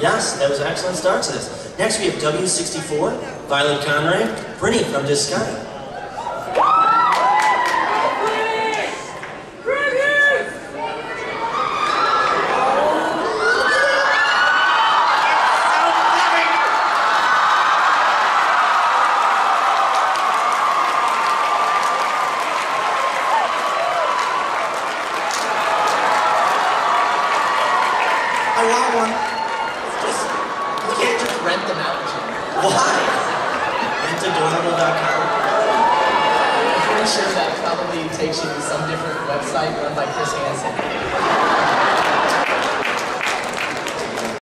Yes, that was an excellent start to this. Next we have W64, Violet Conrad, Brittany from Disgaea. I want one. Just, you can't just rent them out. Why? Rentadorable.com. I'm pretty sure that probably takes you to some different website run by Chris Hansen.